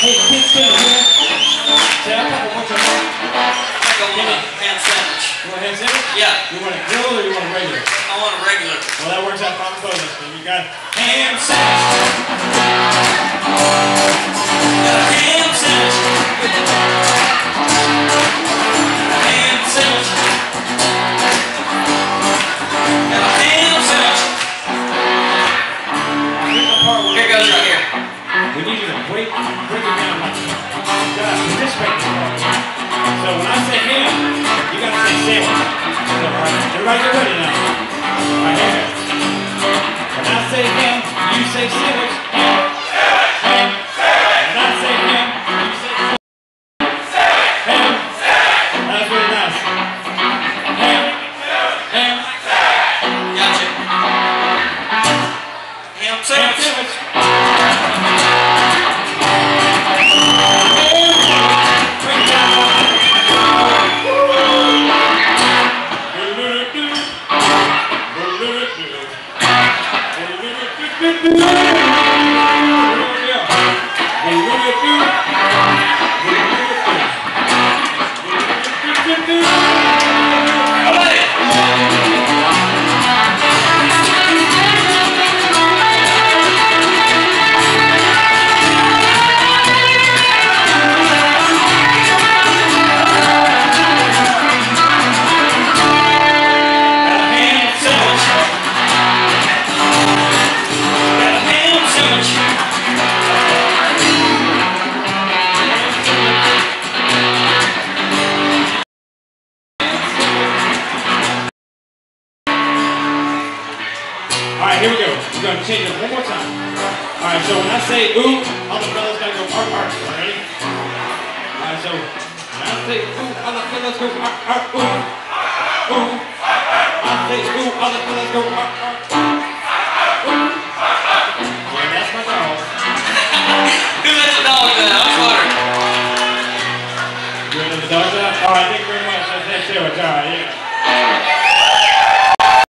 Hey, kids, stand here. Say, I got a bunch of money. I go with ham sandwich. You want a ham sandwich? Yeah, You want a grill or you want a regular? I want a regular. Well, that works out fine for us. You got ham sandwich. Say ham, you gotta say right, everybody get ready now. Right, here All right, here we go. We're going to change it one more time. All right, so when I say ooh, all the fellas got to go ark, ark. Ready? All right, so when I say ooh, all the fellas go ark, ark, ooh. Ooh. I say ooh, all the fellas go ark, ark. Ooh. Yeah, that's my dog. Who let the dog out? I'm wondering. You want to the dogs out? All right, thank you very much. That's that sandwich. All right, yeah.